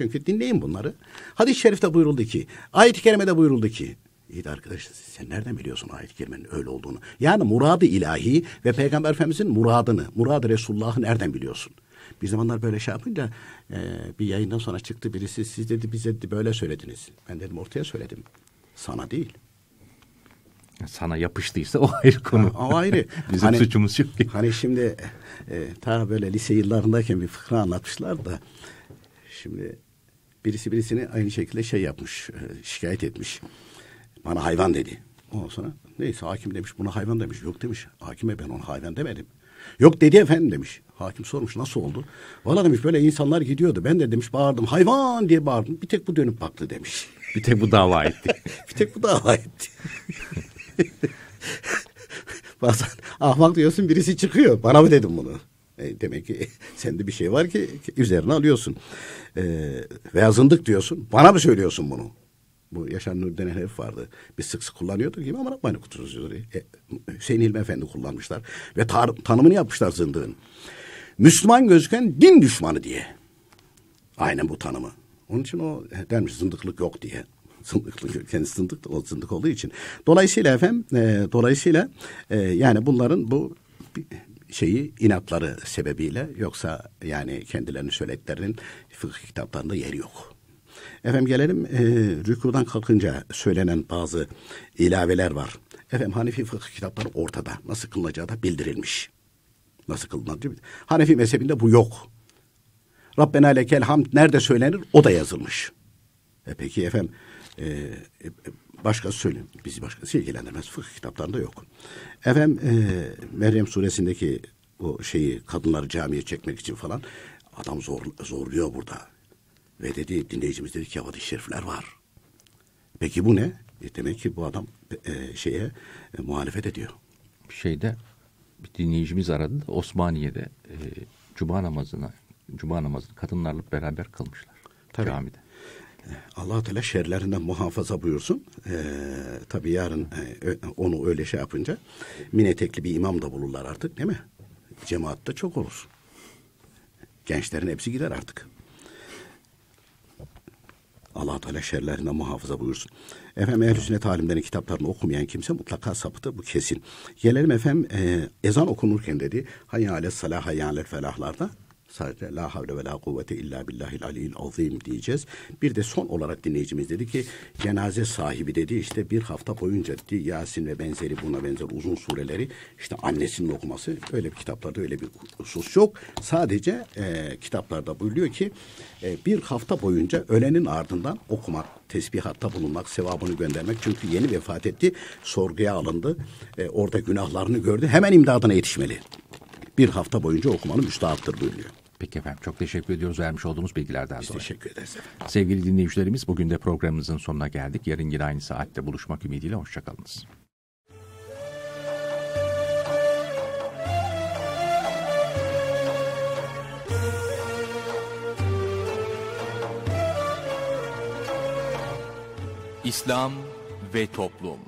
D: Çünkü dinleyin bunları. Hadis-i şerifte buyuruldu ki, ayet-i kerimede buyuruldu ki, İyi de arkadaş sen nereden biliyorsun ayet-i kerimenin öyle olduğunu? Yani muradı ilahi ve Peygamber Efendimizin muradını, muradı Resulullah'ı nereden biliyorsun? Bir zamanlar böyle şey yapınca e, bir yayından sonra çıktı birisi siz dedi bize de böyle söylediniz. Ben dedim ortaya söyledim. Sana değil.
B: Sana yapıştıysa o ayrı konu.
D: O ayrı.
B: Bizim
D: Hani-
B: suçumuz yok ki.
D: Hani şimdi e, ta böyle lise yıllarındayken bir fıkra anlatmışlar da şimdi birisi birisini aynı şekilde şey yapmış, e, şikayet etmiş. Bana hayvan dedi. Ondan sonra neyse hakim demiş buna hayvan demiş. Yok demiş hakime ben ona hayvan demedim. Yok dedi efendim demiş. Hakim sormuş nasıl oldu? Valla demiş böyle insanlar gidiyordu. Ben de demiş bağırdım hayvan diye bağırdım. Bir tek bu dönüp baktı demiş.
B: Bir tek bu dava etti.
D: bir tek bu dava etti. Bazen ahmak diyorsun birisi çıkıyor. Bana mı dedim bunu? E, demek ki sende bir şey var ki üzerine alıyorsun. E, veya zındık diyorsun. Bana mı söylüyorsun bunu? Bu Yaşar Nur denen herif vardı. Biz sık sık kullanıyorduk. Kim ama aynı kutusu. E, Hüseyin İlmi Efendi kullanmışlar. Ve tar- tanımını yapmışlar zındığın. Müslüman gözüken din düşmanı diye. Aynen bu tanımı. Onun için o dermiş zındıklık yok diye. Zındıklık kendisi zındık o zındık olduğu için. Dolayısıyla efendim e, dolayısıyla e, yani bunların bu şeyi inatları sebebiyle yoksa yani kendilerini söylediklerinin fıkıh kitaplarında yeri yok. Efendim gelelim e, rükudan kalkınca söylenen bazı ilaveler var. Efendim Hanefi fıkıh kitapları ortada. Nasıl kılınacağı da bildirilmiş. Nasıl kılınacağı Hanefi mezhebinde bu yok. Rabbena lekel hamd nerede söylenir o da yazılmış. E peki efendim e, e, başkası söyleyeyim. Bizi başkası ilgilendirmez. Fıkıh kitaplarında yok. Efendim e, Meryem suresindeki o şeyi kadınları camiye çekmek için falan adam zor, zorluyor burada. Ve dedi dinleyicimiz dedi ki hadis-i şerifler var. Peki bu ne? E, demek ki bu adam e, şeye e, muhalefet ediyor.
B: Bir şeyde bir dinleyicimiz aradı da Osmaniye'de e, cuma namazına cuma namazını kadınlarla beraber kılmışlar
D: Tabii.
B: camide.
D: Allah Teala şerlerinden muhafaza buyursun. Ee, tabii yarın e, onu öyle şey yapınca min etekli bir imam da bulurlar artık değil mi? Cemaatte çok olur. Gençlerin hepsi gider artık. allah Teala şerlerinden muhafaza buyursun. Efendim ehl sünnet alimlerin kitaplarını okumayan kimse mutlaka sapıtır bu kesin. Gelelim efendim e, ezan okunurken dedi hayya ale salah hayya ale felahlarda Sadece la havle ve la kuvvete illa billahil aliyyil azim diyeceğiz. Bir de son olarak dinleyicimiz dedi ki cenaze sahibi dedi işte bir hafta boyunca dedi, Yasin ve benzeri buna benzer uzun sureleri işte annesinin okuması öyle bir kitaplarda öyle bir husus yok. Sadece e, kitaplarda buyuruyor ki e, bir hafta boyunca ölenin ardından okumak, tesbihatta bulunmak, sevabını göndermek. Çünkü yeni vefat etti, sorguya alındı. E, orada günahlarını gördü. Hemen imdadına yetişmeli. Bir hafta boyunca okumanın müstahaptır buyuruyor.
B: Peki efendim çok teşekkür ediyoruz vermiş olduğumuz bilgilerden
D: Biz
B: dolayı.
D: teşekkür ederiz efendim.
B: Sevgili dinleyicilerimiz bugün de programımızın sonuna geldik. Yarın yine aynı saatte buluşmak ümidiyle hoşçakalınız.
A: İslam ve Toplum